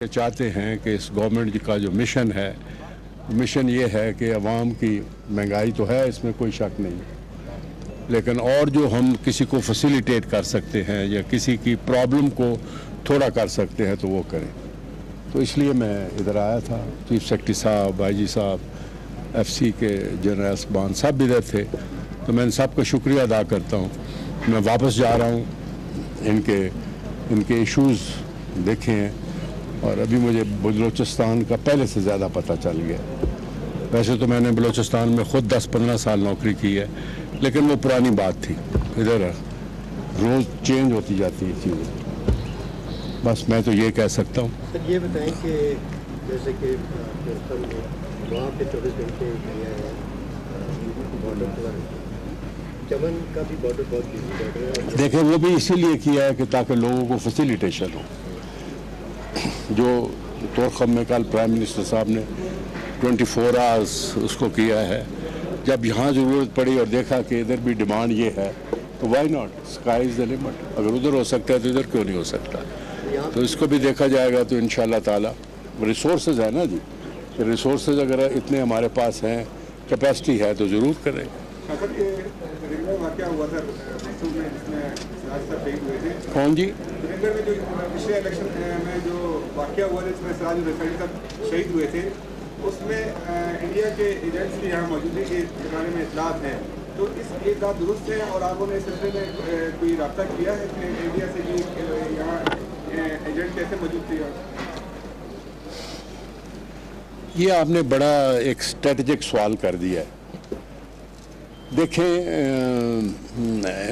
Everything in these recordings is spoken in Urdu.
یہ چاہتے ہیں کہ اس گورنمنٹ کا جو مشن ہے مشن یہ ہے کہ عوام کی مہنگائی تو ہے، اس میں کوئی شک نہیں۔ لیکن اور جو ہم کسی کو فیسیلیٹیٹ کر سکتے ہیں یا کسی کی پرابلم کو تھوڑا کر سکتے ہیں تو وہ کریں۔ تو اس لیے میں ادھر آیا تھا۔ چیف سیکٹری صاحب بائی جی صاحب، ایف سی کے جنرل اسبان سب ادھر تھے۔ تو میں ان سب کا شکریہ ادا کرتا ہوں۔ میں واپس جا رہا ہوں۔ ان کے ان کے ایشوز دیکھے ہیں اور ابھی مجھے بلوچستان کا پہلے سے زیادہ پتہ چل گیا۔ ویسے تو میں نے بلوچستان میں خود دس پندرہ سال نوکری کی ہے لیکن وہ پرانی بات تھی۔ ادھر روز چینج ہوتی جاتی ہے چیزیں۔ بس میں تو یہ کہہ سکتا ہوں۔ سر یہ بتائیں کہ جیسے کہ وہاں پہ چوبیس گھنٹے کا بھی دیکھیں وہ بھی اسی لیے کیا ہے کہ تاکہ لوگوں کو فیسیلیٹیشن ہو۔ جو تورخم میں کل پرائم منسٹر صاحب نے ٹوئنٹی فور آورس اس کو کیا ہے۔ جب یہاں ضرورت پڑی اور دیکھا کہ ادھر بھی ڈیمانڈ یہ ہے، تو why not sky is the limit اگر ادھر ہو سکتا ہے تو ادھر کیوں نہیں ہو سکتا؟ تو اس کو بھی دیکھا جائے گا تو ان شاء اللہ تعالیٰ۔ ریسورسز ہے نا جی۔ ریسورسز اگر اتنے ہمارے پاس ہیں کیپیسٹی ہے تو ضرور کریں۔ کون جی؟ پچھلے الیکشن میں جو واقعہ ہوا تھا جس میں سراج الرفائی صاحب شہید ہوئے تھے اس میں انڈیا کے ایجنٹس کی یہاں موجودگی کے بارے میں اطلاعات ہیں۔ تو اس اطلاعات درست ہیں اور آپ نے اس سلسلے میں کوئی رابطہ کیا ہے کہ انڈیا سے بھی یہاں ایجنٹ کیسے موجود تھے؟ یہ آپ نے بڑا ایک اسٹریٹجک سوال کر دیا ہے۔ دیکھیں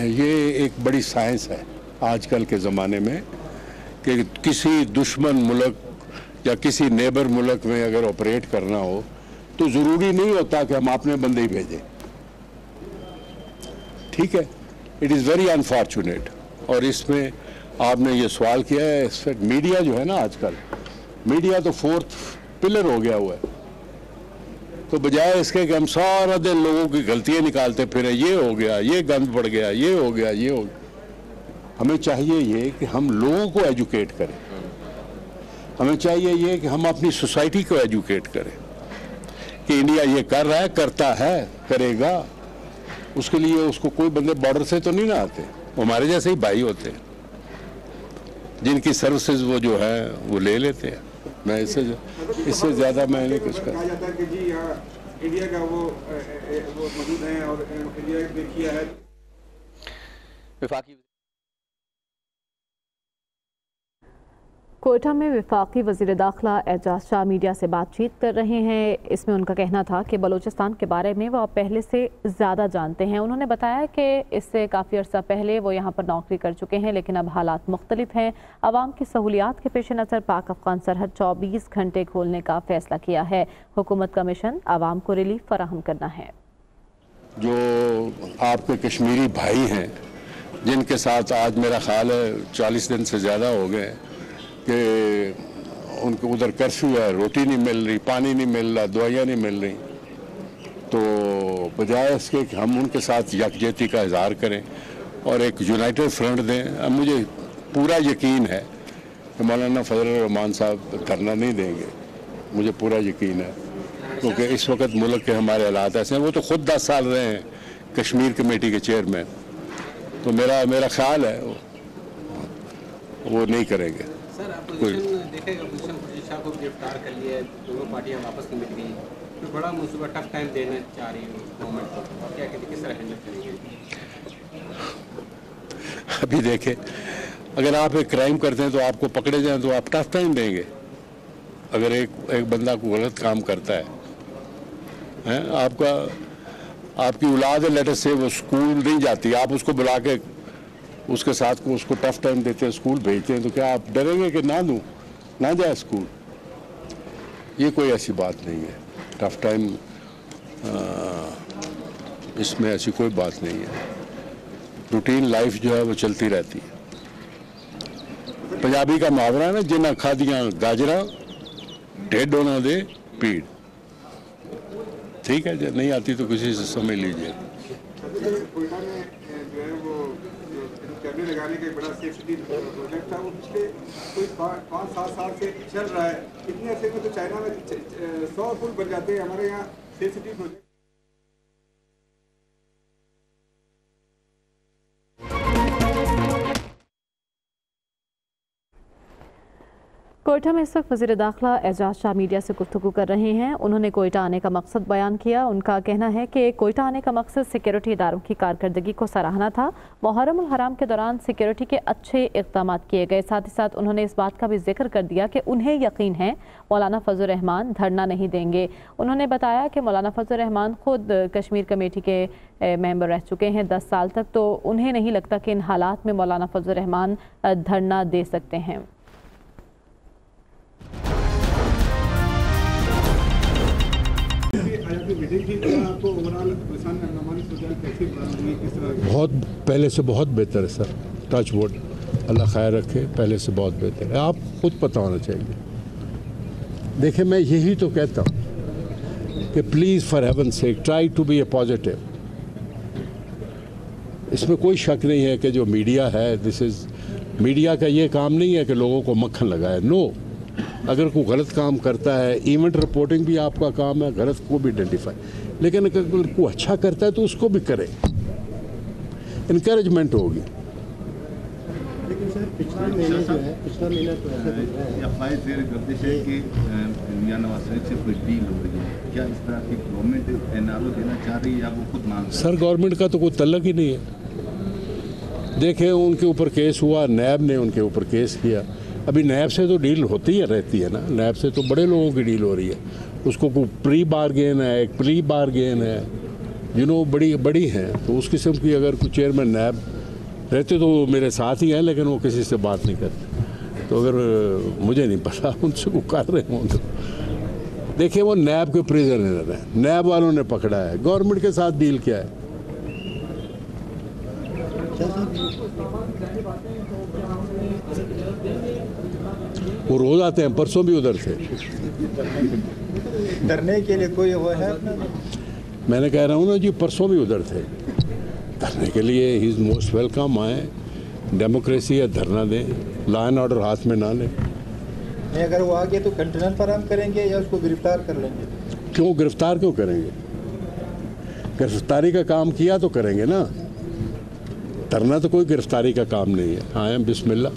یہ ایک بڑی سائنس ہے آج کل کے زمانے میں کہ کسی دشمن ملک یا کسی نیبر ملک میں اگر آپریٹ کرنا ہو تو ضروری نہیں ہوتا کہ ہم اپنے بندے ہی بھیجیں۔ ٹھیک ہے اٹ از ویری انفارچونیٹ اور اس میں آپ نے یہ سوال کیا ہے میڈیا جو ہے نا آج کل میڈیا تو فورتھ پلر ہو گیا ہوا ہے۔ تو بجائے اس کے کہ ہم سارا دن لوگوں کی غلطیاں نکالتے پھریں، یہ ہو گیا، یہ گند پڑ گیا، یہ ہو گیا، یہ ہو گیا۔ ہمیں چاہیے یہ کہ ہم لوگوں کو ایجوکیٹ کریں۔ ہمیں چاہیے یہ کہ ہم اپنی سوسائٹی کو ایجوکیٹ کریں۔ کہ انڈیا یہ کر رہا ہے، کرتا ہے، کرے گا۔ اس کے لیے اس کو کوئی بندے بارڈر سے تو نہیں نہ آتے۔ وہ ہمارے جیسے ہی بھائی ہوتے ہیں۔ جن کی سروسز وہ جو ہے وہ لے لیتے ہیں۔ میں اس سے اس سے زیادہ میں نہیں کچھ کہا جاتا ہے کہ جی یہاں انڈیا کا وہ وہ موجود ہیں اور انڈیا نے کیا ہے۔ وفاقی کوئٹہ میں وفاقی وزیر داخلہ اعجاز شاہ میڈیا سے بات چیت کر رہے ہیں۔ اس میں ان کا کہنا تھا کہ بلوچستان کے بارے میں وہ پہلے سے زیادہ جانتے ہیں۔ انہوں نے بتایا کہ اس سے کافی عرصہ پہلے وہ یہاں پر نوکری کر چکے ہیں، لیکن اب حالات مختلف ہیں۔ عوام کی سہولیات کے پیش نظر پاک افغان سرحد چوبیس گھنٹے کھولنے کا فیصلہ کیا ہے۔ حکومت کا مشن عوام کو ریلیف فراہم کرنا ہے۔ جو آپ کے کشمیری بھائی ہیں، جن کے ساتھ آج میرا خیال ہے چالیس دن سے زیادہ ہو گئے کہ ان کو ادھر کرفیو ہے، روٹی نہیں مل رہی، پانی نہیں مل رہا، دوائیاں نہیں مل رہی۔ تو بجائے اس کے کہ ہم ان کے ساتھ یکجہتی کا اظہار کریں اور ایک یونائٹڈ فرنٹ دیں۔ اب مجھے پورا یقین ہے کہ مولانا فضل الرحمان صاحب کرنا نہیں دیں گے۔ مجھے پورا یقین ہے۔ کیونکہ اس وقت ملک کے ہمارے حالات ایسے ہیں۔ وہ تو خود دس سال رہے ہیں کشمیر کمیٹی کے چیئرمین۔ تو میرا میرا خیال ہے وہ نہیں کریں گے۔ سر اپوزیشن دیکھے اپوزیشن خورشید شاہ کو گرفتار کر لیا ہے دونوں پارٹیاں واپس نہیں مل گئی تو بڑا منصوبہ ٹف ٹائم دینا چاہ رہی ہوں گورنمنٹ کو اور کیا کہتے ہیں کس طرح ہینڈل کریں گے؟ ابھی دیکھیں اگر آپ ایک کرائم کرتے ہیں تو آپ کو پکڑے جائیں تو آپ ٹف ٹائم دیں گے۔ اگر ایک ایک بندہ کو غلط کام کرتا ہے آپ کا آپ کی اولاد لیٹر سے وہ اسکول نہیں جاتی آپ اس کو بلا کے اس کے ساتھ کو اس کو ٹف ٹائم دیتے ہیں اسکول بھیجتے ہیں، تو کیا آپ ڈریں گے کہ نہ دوں نہ جائے اسکول یہ کوئی ایسی بات نہیں ہے۔ ٹف ٹائم اس میں ایسی کوئی بات نہیں ہے۔ روٹین لائف جو ہے وہ چلتی رہتی ہے۔ پنجابی کا محاورہ ہے نا، جنہ کھا دیا گاجرا ڈیڈ ہونا دے، پیڑ۔ ٹھیک ہے جب نہیں آتی تو کسی سے سمجھ یعنی لگانے کا بڑا سیفٹی پروجیکٹ تھا، وہ پچھلے کوئی پانچ سات سال سے چل رہا ہے۔ اتنے عرصے میں تو چائنا میں سو پل بن جاتے ہیں۔ ہمارے یہاں سیفٹی پروجیکٹ کوئٹہ میں اس وقت وزیر داخلہ اعجاز شاہ میڈیا سے گفتگو کر رہے ہیں۔ انہوں نے کوئٹہ آنے کا مقصد بیان کیا۔ ان کا کہنا ہے کہ کوئٹہ آنے کا مقصد سیکیورٹی اداروں کی کارکردگی کو سراہنا تھا۔ محرم الحرام کے دوران سیکیورٹی کے اچھے اقدامات کیے گئے۔ ساتھ ہی ساتھ انہوں نے اس بات کا بھی ذکر کر دیا کہ انہیں یقین ہے مولانا فضل الرحمان دھرنا نہیں دیں گے۔ انہوں نے بتایا کہ مولانا فضل الرحمان خود کشمیر کمیٹی کے ممبر رہ چکے ہیں دس سال تک، تو انہیں نہیں لگتا کہ ان حالات میں مولانا فضل الرحمان دھرنا دے سکتے ہیں۔ بہت پہلے سے بہت بہتر ہے سر. ٹچ ووڈ اللہ خیر رکھے، پہلے سے بہت بہتر ہے. آپ خود پتہ ہونا چاہیے. دیکھیں، میں یہی تو کہتا ہوں کہ please for heaven sake try to be a positive اس میں کوئی شک نہیں ہے کہ جو میڈیا ہے دس از میڈیا کا یہ کام نہیں ہے کہ لوگوں کو مکھن لگائے. نو no. اگر کوئی غلط کام کرتا ہے ایونٹ رپورٹنگ بھی آپ کا کام ہے غلط کو بھی آئیڈینٹیفائی لیکن اگر کوئی اچھا کرتا ہے تو اس کو بھی کرے. انکریجمنٹ ہوگی. سر گورنمنٹ سر گورنمنٹ کا تو کوئی تعلق ہی نہیں ہے۔ دیکھیں ان کے اوپر کیس ہوا نیب نے ان کے اوپر کیس کیا۔ ابھی نیب سے تو ڈیل ہوتی ہے، رہتی ہے نا۔ نیب سے تو بڑے لوگوں کی ڈیل ہو رہی ہے۔ اس کو کوئی پری بارگین ہے، ایک پری بارگین ہے۔ جنہوں بڑی بڑی ہیں۔ تو اس قسم کی اگر کوئی چیئرمین نیب رہتے تو وہ میرے ساتھ ہی ہیں، لیکن وہ کسی سے بات نہیں کرتے۔ تو اگر مجھے نہیں پتا، ان سے وہ کر رہے ہوں تو۔ دیکھیں، وہ نیب کے پریزنر ہیں۔ نیب والوں نے پکڑا ہے۔ گورنمنٹ کے ساتھ ڈیل کیا ہے۔ وہ روز آتے ہیں پرسوں بھی ادھر سے۔ ڈرنے کے لیے کوئی وہ ہے؟ میں نے کہہ رہا ہوں نا جی پرسوں بھی ادھر تھے۔ دھرنے کے لیے ہی از موسٹ ویلکم آئیں۔ ڈیموکریسی یا دھرنا دیں۔ لا اینڈ آرڈر ہاتھ میں نہ لیں۔ اگر وہ آگے تو کنٹینر فراہم کریں گے یا اس کو گرفتار کر لیں گے؟ کیوں گرفتار کیوں کریں گے؟ گرفتاری کا کام کیا تو کریں گے نا۔ کرنا تو کوئی گرفتاری کا کام نہیں ہے۔ ہاں جی، بسم اللہ۔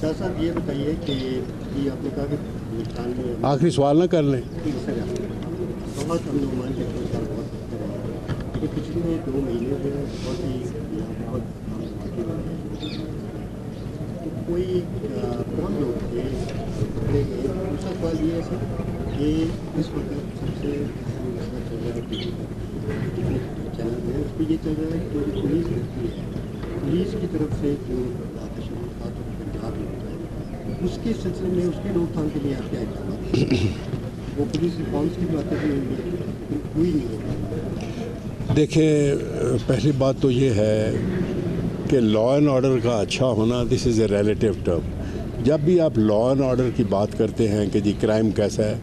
صاحب یہ بتائیے کہ آخری سوال نہ کر لیں۔ بہت پچھلے دو مہینے سے بہت ہی بہت کہ اس وقت سب سے چل رہا ہے۔ پولیس ہے پولیس کی طرف سے جو اس کے سلسلے میں اس کی روک تھام کے لیے آپ کیا اقدامات وہ پولیس رسپانس کی باتیں بھی ہوئی نہیں دیکھیں، پہلی بات تو یہ ہے کہ لا اینڈ آرڈر کا اچھا ہونا دس از اے ریلیٹیو ٹرم جب بھی آپ لا اینڈ آرڈر کی بات کرتے ہیں کہ جی کرائم کیسا ہے،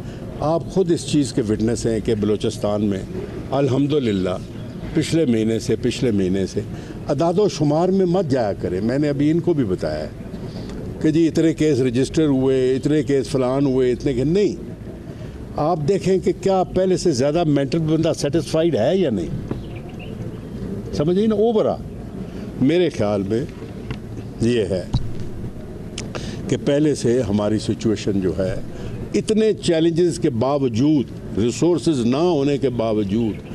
آپ خود اس چیز کے وٹنس ہیں کہ بلوچستان میں الحمدللہ، پچھلے مہینے سے، پچھلے مہینے سے اداد و شمار میں مت جایا کریں میں نے ابھی ان کو بھی بتایا ہے کہ جی اتنے کیس رجسٹر ہوئے، اتنے کیس فلان ہوئے، اتنے کیس نہیں۔ آپ دیکھیں کہ کیا پہلے سے زیادہ مینٹل بندہ سیٹسفائیڈ ہے یا نہیں؟ سمجھیں نا؟ اوبرا میرے خیال میں یہ ہے کہ پہلے سے ہماری سچویشن جو ہے، اتنے چیلنجز کے باوجود ریسورسز نہ ہونے کے باوجود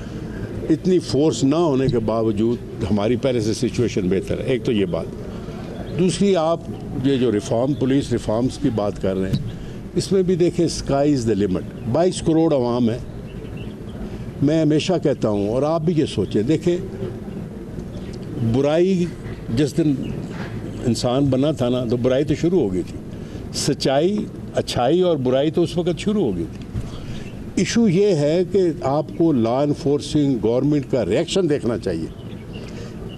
اتنی فورس نہ ہونے کے باوجود ہماری پہلے سے سچویشن بہتر ہے۔ ایک تو یہ بات۔ دوسری، آپ یہ جو ریفارم، پولیس ریفارمز کی بات کر رہے ہیں، اس میں بھی دیکھیں اسکائی از دا لمٹ بائیس کروڑ عوام ہے میں ہمیشہ کہتا ہوں، اور آپ بھی یہ سوچیں، دیکھیں، برائی جس دن انسان بنا تھا نا، تو برائی تو شروع ہو گئی تھی۔ سچائی، اچھائی اور برائی تو اس وقت شروع ہو گئی تھی۔ ایشو یہ ہے کہ آپ کو لا انفورسنگ گورنمنٹ کا ریئیکشن دیکھنا چاہیے۔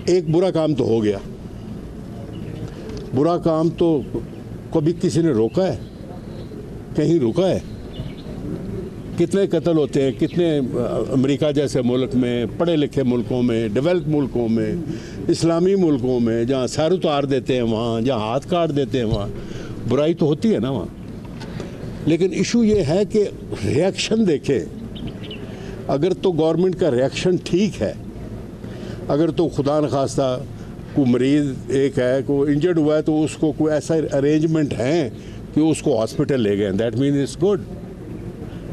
ایک برا کام تو ہو گیا۔ برا کام تو کبھی کسی نے روکا ہے؟ کہیں روکا ہے؟ کتنے قتل ہوتے ہیں؟ کتنے امریکہ جیسے ملک میں، پڑھے لکھے ملکوں میں ڈیولپ ملکوں میں، اسلامی ملکوں میں، جہاں سیر اتار دیتے ہیں وہاں، جہاں ہاتھ کاٹ دیتے ہیں وہاں، برائی تو ہوتی ہے نا وہاں۔ لیکن ایشو یہ ہے کہ ریاکشن دیکھیں۔ اگر تو گورنمنٹ کا ریاکشن ٹھیک ہے، اگر تو خدا نخواستہ کو مریض ایک ہے، کوئی انجرڈ ہوا ہے، تو اس کو کوئی ایسا ارینجمنٹ ہیں کہ اس کو ہاسپٹل لے گئے۔ دیٹ مینز اٹس گڈ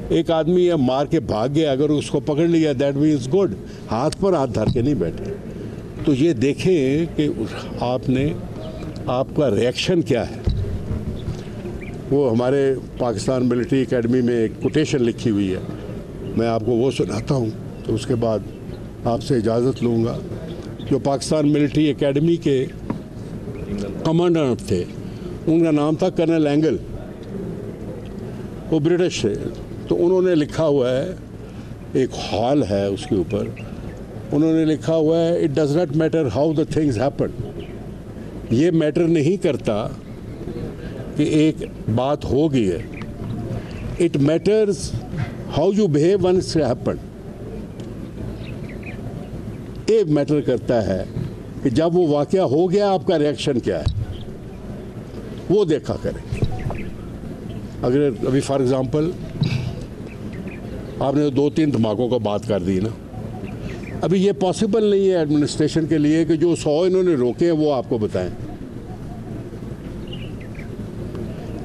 ایک آدمی مار کے بھاگ گیا، اگر اس کو پکڑ لیا دیٹ مینس گڈ ہاتھ پر ہاتھ دھر کے نہیں بیٹھے۔ تو یہ دیکھیں کہ آپ نے، آپ کا ریئیکشن کیا ہے۔ وہ ہمارے پاکستان ملٹری اکیڈمی میں ایک کوٹیشن لکھی ہوئی ہے۔ میں آپ کو وہ سناتا ہوں تو اس کے بعد آپ سے اجازت لوں گا۔ جو پاکستان ملٹری اکیڈمی کے کمانڈر تھے، ان کا نام تھا کرنل اینگل۔ وہ برٹش تھے۔ تو انہوں نے لکھا ہوا ہے، ایک ہال ہے اس کے اوپر۔ انہوں نے لکھا ہوا ہے it does not matter how the things happen یہ میٹر نہیں کرتا کہ ایک بات ہو گئی ہے۔ It matters how you behave when happen ایک میٹر کرتا ہے کہ جب وہ واقعہ ہو گیا، آپ کا ریئیکشن کیا ہے؟ وہ دیکھا کریں۔ اگر ابھی فار ایگزامپل آپ نے دو تین دھماکوں کا بات کر دی نا۔ ابھی یہ پاسبل نہیں ہے ایڈمنسٹریشن کے لیے کہ جو سو انہوں نے روکے ہیں، وہ آپ کو بتائیں۔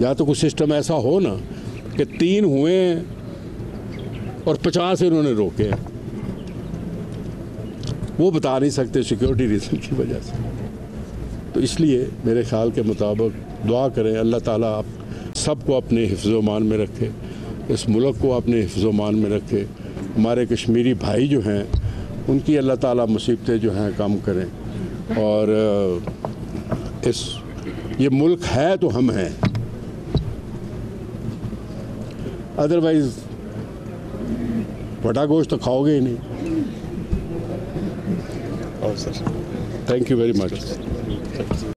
یا تو کوئی سسٹم ایسا ہو نا کہ تین ہوئے اور پچاس انہوں نے روکے وہ بتا نہیں سکتے سیکیورٹی ریزن کی وجہ سے۔ تو اس لیے میرے خیال کے مطابق دعا کریں، اللہ تعالیٰ آپ سب کو اپنے حفظ و مان میں رکھے، اس ملک کو اپنے حفظ و مان میں رکھے۔ ہمارے کشمیری بھائی جو ہیں، ان کی اللہ تعالیٰ مصیبتیں جو ہیں کم کریں۔ اور اس، یہ ملک ہے تو ہم ہیں۔ ادروائز بٹا گوشت تو کھاؤ گے ہی نہیں تھینک یو ویری مچ